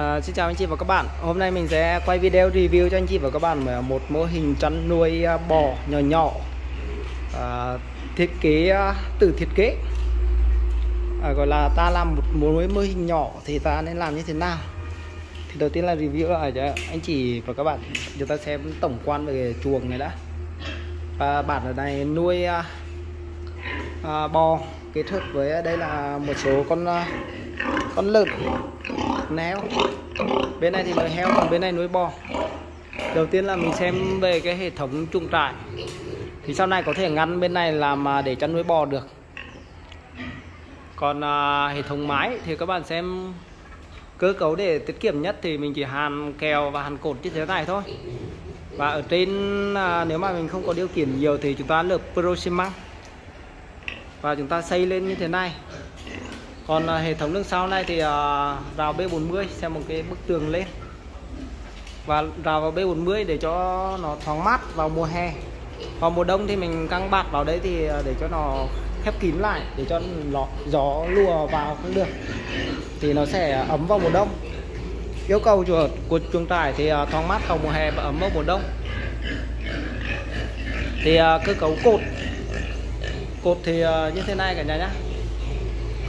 À, xin chào anh chị và các bạn. Hôm nay mình sẽ quay video review cho anh chị và các bạn một mô hình chăn nuôi ờ, bò nhỏ nhỏ à, Thiết kế từ thiết kế. À, Gọi là ta làm một mối mô hình nhỏ thì ta nên làm như thế nào? Thì đầu tiên là review lại cho anh chị và các bạn. Chúng ta xem tổng quan về chuồng này đã. Và Bản ở này nuôi à, à, bò kết hợp với đây là một số con à, con lợn neo. Bên này thì nuôi heo còn bên này nuôi bò. Đầu tiên là mình xem về cái hệ thống chuồng trại. Thì sau này có thể ngăn bên này làm à, để chăn nuôi bò được. Còn à, hệ thống mái thì các bạn xem cơ cấu để tiết kiệm nhất thì mình chỉ hàn kèo và hàn cột như thế này thôi. Và ở trên à, nếu mà mình không có điều kiện nhiều thì chúng ta lợp pro xi măng và chúng ta xây lên như thế này còn à, hệ thống đường sau này thì à, rào B40 xem một cái bức tường lên. Và rào vào B40 để cho nó thoáng mát vào mùa hè. Vào mùa đông thì mình căng bạt vào đấy thì à, để cho nó khép kín lại để cho nó, gió lùa vào không được. Thì nó sẽ ấm vào mùa đông. Yêu cầu của, của chuồng trại thì à, thoáng mát vào mùa hè và ấm vào mùa đông. Thì à, cơ cấu cột. Cột thì như thế này cả nhà nhé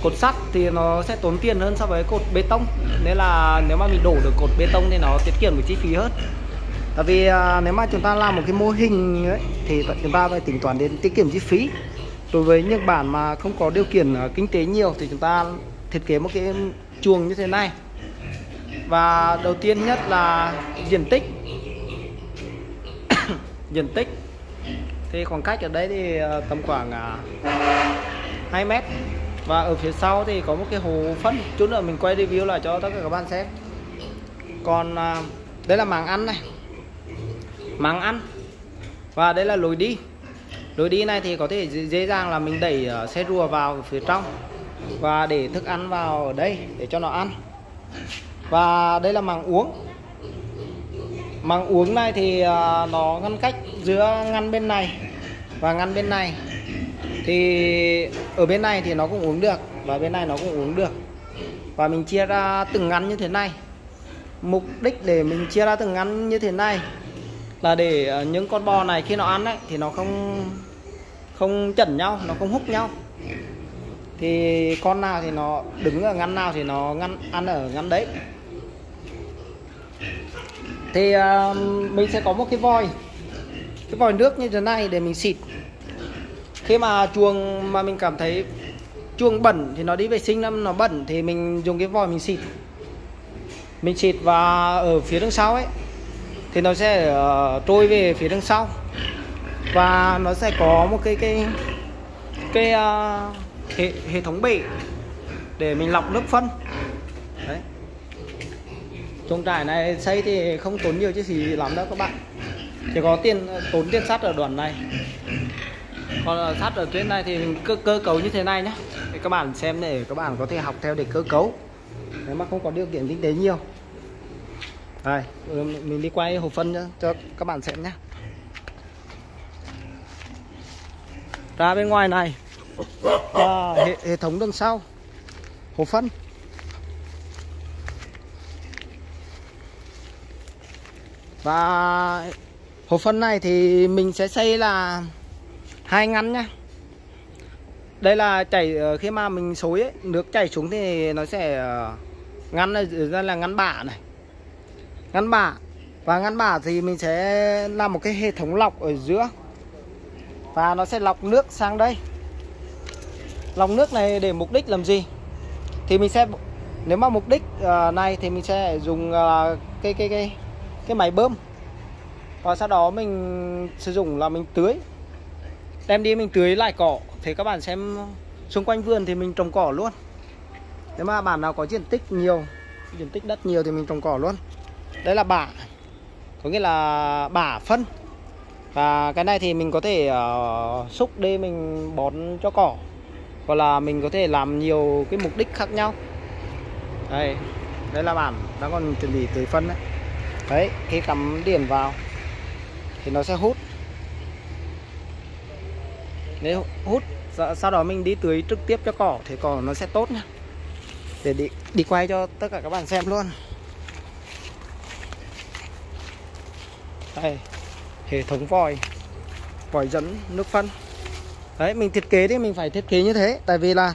cột sắt thì nó sẽ tốn tiền hơn so với cột bê tông. Nên là nếu mà mình đổ được cột bê tông thì nó tiết kiệm được chi phí hơn. Tại vì à, nếu mà chúng ta làm một cái mô hình ấy, thì chúng ta phải tính toán đến tiết kiệm chi phí. Đối với những bản mà không có điều kiện à, kinh tế nhiều thì chúng ta thiết kế một cái chuồng như thế này. Và đầu tiên nhất là diện tích. Diện tích. Thì khoảng cách ở đây thì à, tầm khoảng à, 2 mét và ở phía sau thì có một cái hồ phân. Chút nữa mình quay review lại cho tất cả các bạn xem. Còn à, đây là màng ăn này. Màng ăn. Và đây là lối đi. Lối đi này thì có thể dễ dàng là mình đẩy à, xe rùa vào phía trong. Và để thức ăn vào ở đây để cho nó ăn. Và đây là màng uống. Màng uống này thì à, nó ngăn cách giữa ngăn bên này và ngăn bên này thì ở bên này thì nó cũng uống được và bên này nó cũng uống được. Và mình chia ra từng ngăn như thế này. Mục đích để mình chia ra từng ngăn như thế này là để ờ, những con bò này khi nó ăn ấy thì nó không không chẩn nhau nó không hút nhau. Thì con nào thì nó đứng ở ngăn nào thì nó ngăn ăn ở ngăn đấy. Thì uh, mình sẽ có một cái vòi cái vòi nước như thế này để mình xịt khi mà chuồng mà mình cảm thấy chuồng bẩn thì nó đi vệ sinh lắm, nó bẩn thì mình dùng cái vòi mình xịt. Mình xịt và ở phía đằng sau ấy thì nó sẽ uh, trôi về phía đằng sau. Và nó sẽ có một cái cái cái uh, hệ, hệ thống bể để mình lọc nước phân. Đấy. Chuồng trại này xây thì không tốn nhiều chi phí lắm đâu các bạn. Chỉ có tiền tốn tiền sắt ở đoạn này còn ờ, sắt ở tuyến này thì mình cơ, cơ cấu như thế này nhé thì các bạn xem để các bạn có thể học theo để cơ cấu. Nếu mà không có điều kiện kinh tế nhiều. Đây ừ, mình đi quay hộp phân cho, cho các bạn xem nhé ra bên ngoài này. Là hệ, hệ thống đằng sau. Hộp phân. Và hộp phân này thì mình sẽ xây là hai ngăn nhá. Đây là chảy ờ, khi mà mình xối ấy, nước chảy xuống thì nó sẽ ờ, ngăn ra là ngăn bạ này. Ngăn bạ và ngăn bả thì mình sẽ làm một cái hệ thống lọc ở giữa. Và nó sẽ lọc nước sang đây. Lọc nước này để mục đích làm gì? Thì mình sẽ nếu mà mục đích ờ, này thì mình sẽ dùng cái cái cái cái máy bơm. Và sau đó mình sử dụng là mình tưới đem đi mình tưới lại cỏ. Thì các bạn xem xung quanh vườn thì mình trồng cỏ luôn. Nếu mà bản nào có diện tích nhiều diện tích đất nhiều thì mình trồng cỏ luôn. Đây là bả. Có nghĩa là bả phân. Và cái này thì mình có thể uh, xúc đi mình bón cho cỏ. Hoặc là mình có thể làm nhiều cái mục đích khác nhau. Đây đây là bản đang còn chuẩn bị tưới phân đấy. Đấy khi cắm điện vào thì nó sẽ hút nếu hút, sau đó mình đi tưới trực tiếp cho cỏ, thì cỏ nó sẽ tốt nhá để đi đi quay cho tất cả các bạn xem luôn. Đây, hệ thống vòi vòi dẫn nước phân. Đấy, mình thiết kế thì mình phải thiết kế như thế. Tại vì là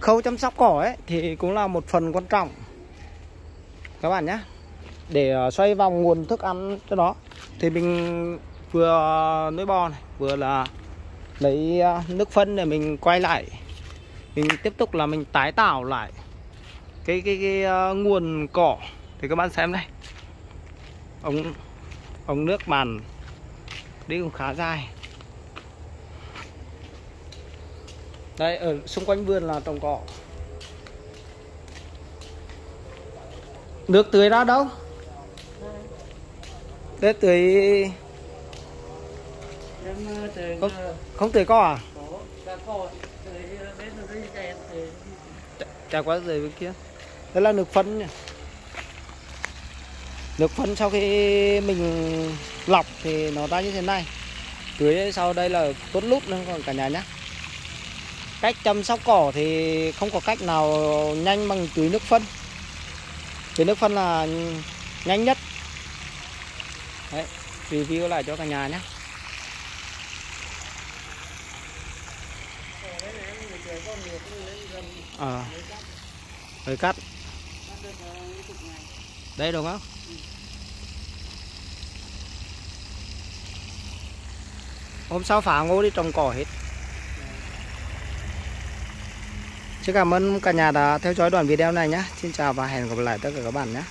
khâu chăm sóc cỏ ấy, thì cũng là một phần quan trọng. Các bạn nhé để ờ, xoay vòng nguồn thức ăn cho nó, thì mình vừa nuôi bò này, vừa là lấy à, nước phân để mình quay lại. Mình tiếp tục là mình tái tạo lại cái cái cái uh, nguồn cỏ. Thì các bạn xem đây ống ống nước màn đi cũng khá dài. Đây ở xung quanh vườn là trồng cỏ. Nước tưới ra đâu? Để tưới không, không tưới cỏ à? Chả quá rời bên kia. Đây là nước phân nha. Nước phân sau khi mình lọc thì nó ra như thế này. Tưới sau đây là tốt lút nữa còn cả nhà nhé cách chăm sóc cỏ thì không có cách nào nhanh bằng tưới nước phân tưới nước phân là nhanh nhất. Đấy review lại cho cả nhà nhé ờ. À, cắt. Đây đúng không? Hôm sau phá ngô đi trồng cỏ hết. Xin cảm ơn cả nhà đã theo dõi đoạn video này nhé. Xin chào và hẹn gặp lại tất cả các bạn nhé.